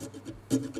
Thank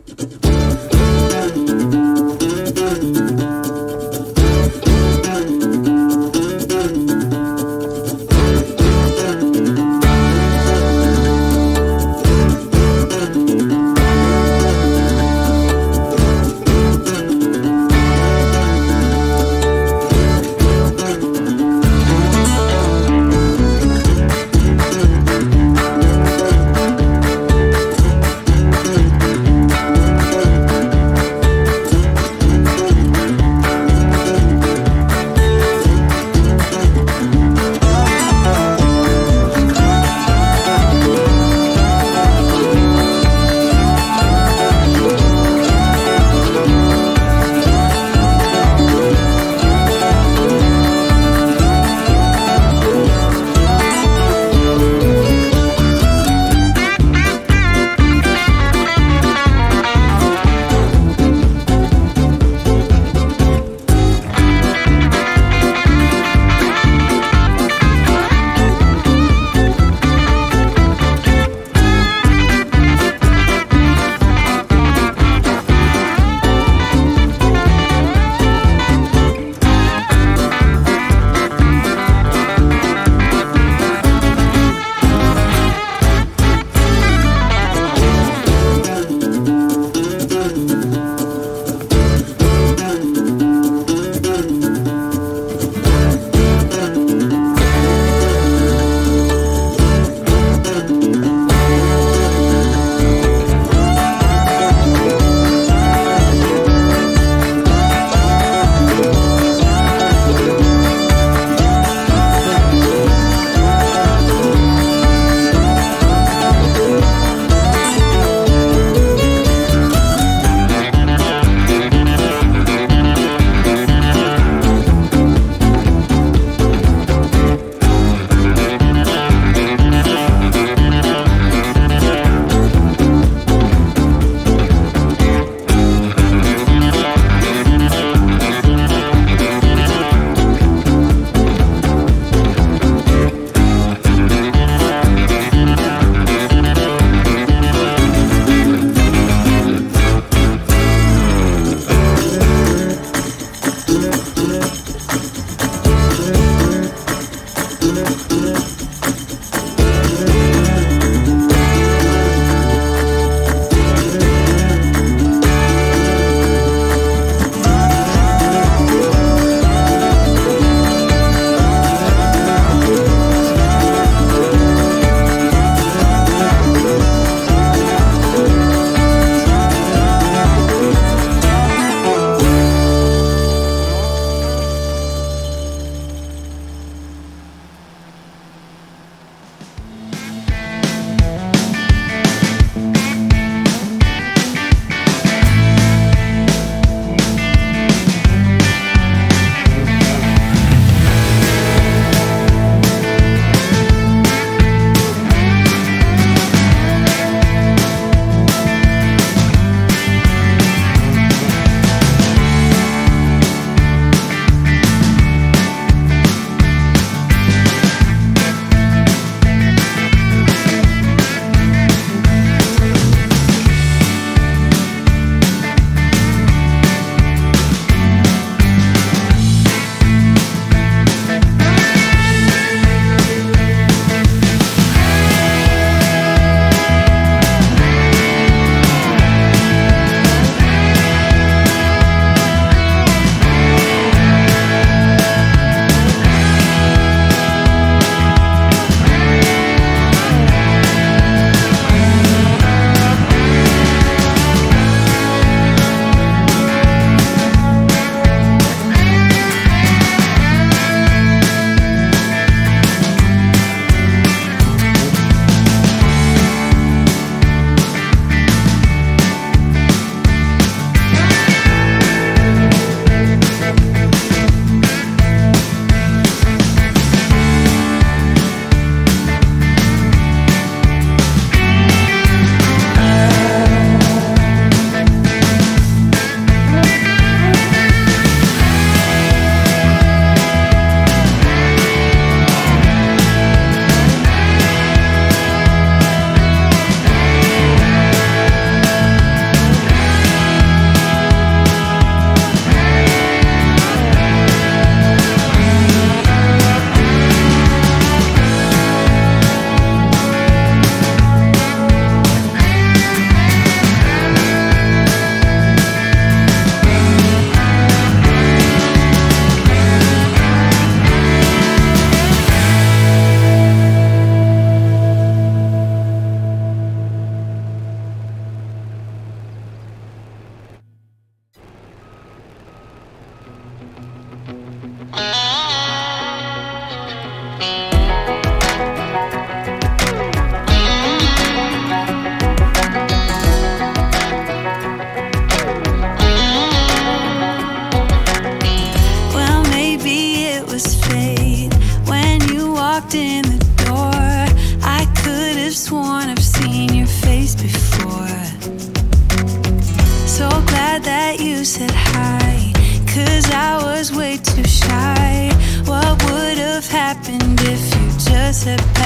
just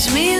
catch me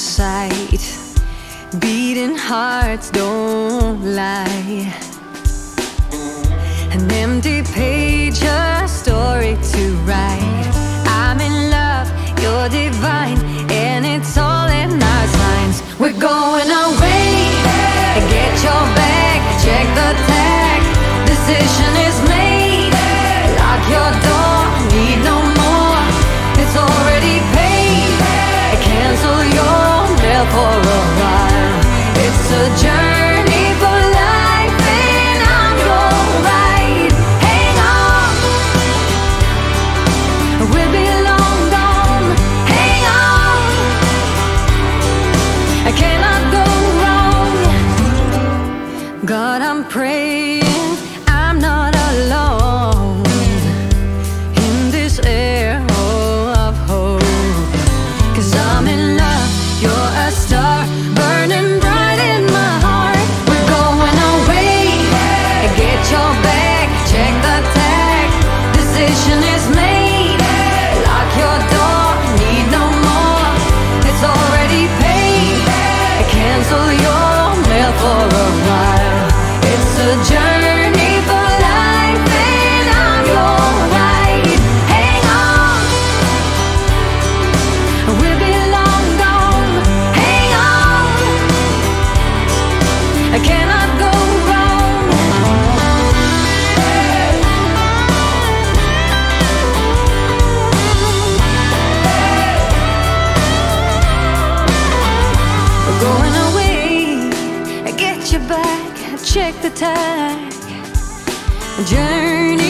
sight. Beating hearts don't lie. An empty page, a story to write. I'm in love, you're divine, and it's all in our signs. We're going away. Get your bag, check the tag. Decision is made. Lock your door. For Going away, I get you back, I check the tag. Journey.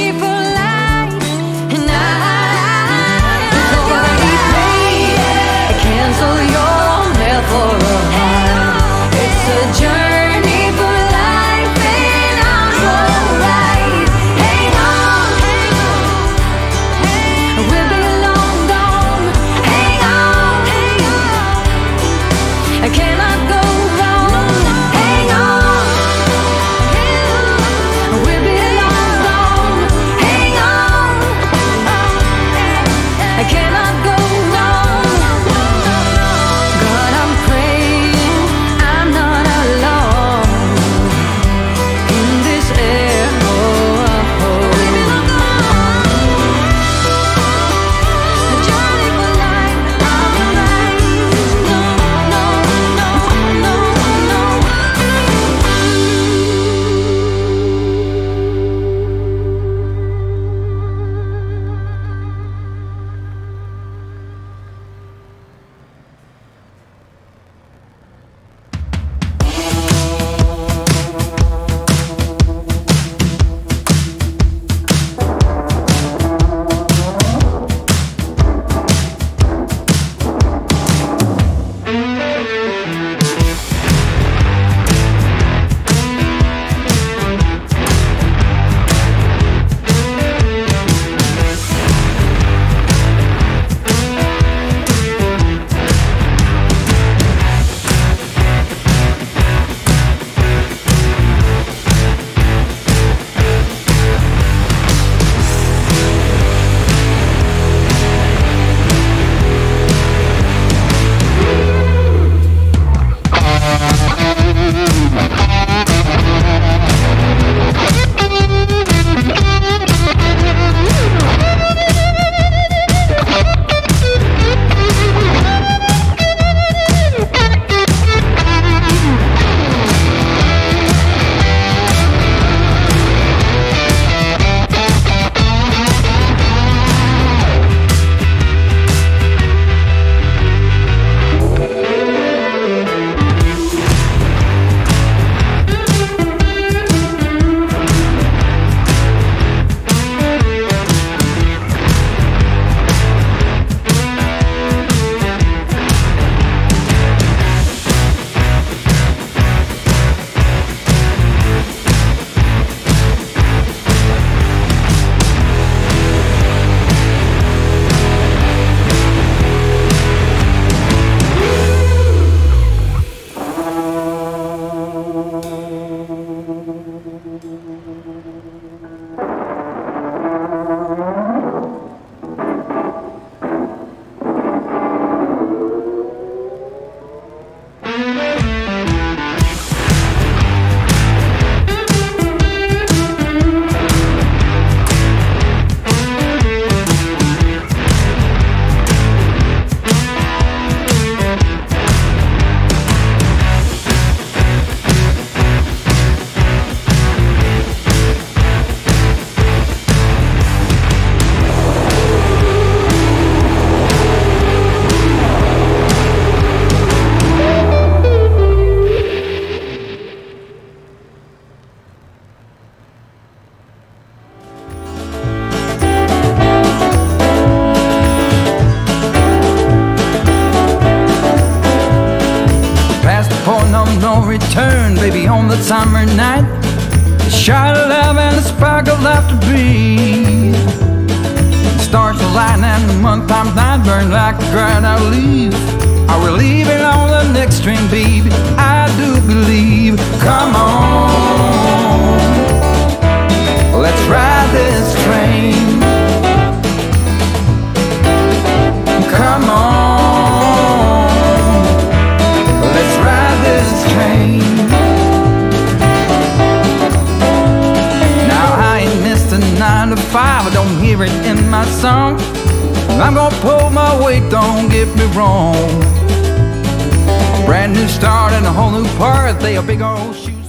They a big old shoe.